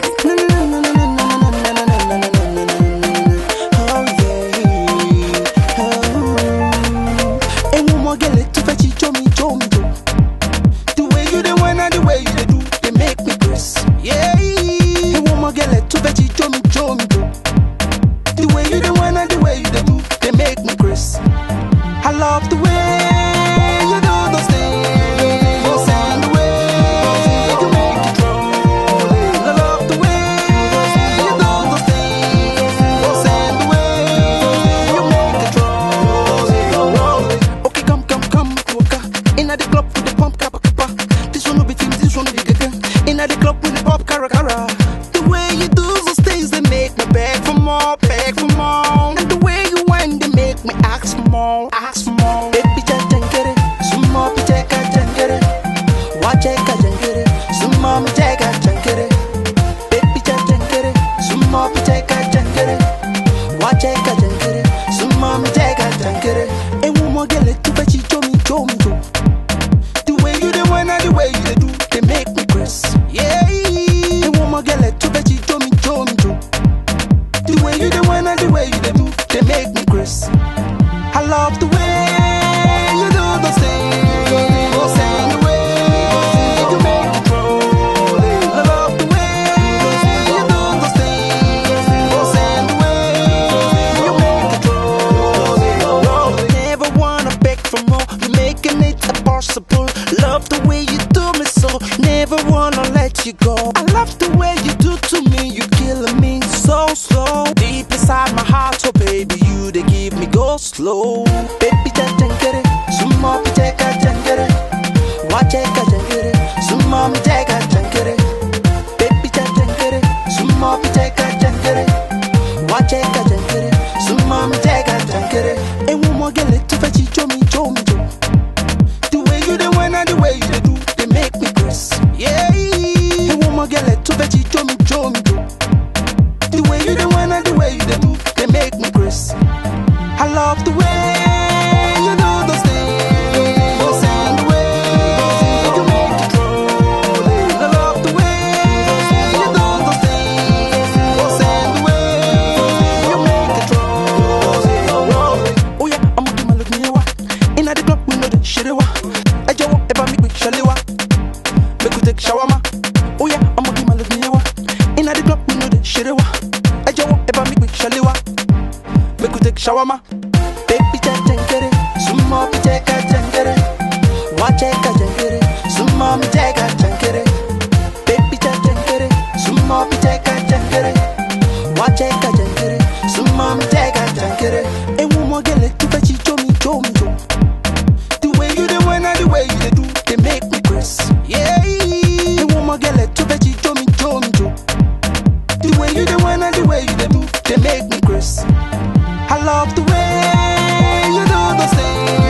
baby. Oh yeah, oh. Hey, one more girl, too fetchy, show me, show. In the club with the never wanna let you go. I love the way you do to me, you killing me so slow. Deep inside my heart, oh baby, you they give me go slow. Baby, that can get it. Some more, take a jangere. Watch it, get it. Some more, take a love the way you do those things And the way you make it truly I love the way you do those things And the way you make it truly Oh yeah, I'm gonna look me over Inna the club, we know the shit wa. I just want ever me quick shall Make we take shower ma Oh yeah, I'm gonna look me over Inna the club, we know the shit wa. I just want ever me quick shall Make we take shower ma cheka jankere sumo mi cheka jankere baby cha jankere sumo mi cheka jankere wa cheka jankere sumo mi cheka jankere ewu mo gele tupe chi chomi chomi chom the way you dey win and the way you dey do dey make me press. Yeah. Ewu mo gele tupe chi chomi chomi chom the way you dey win and the way you dey move dey make me press. I love the way you do the same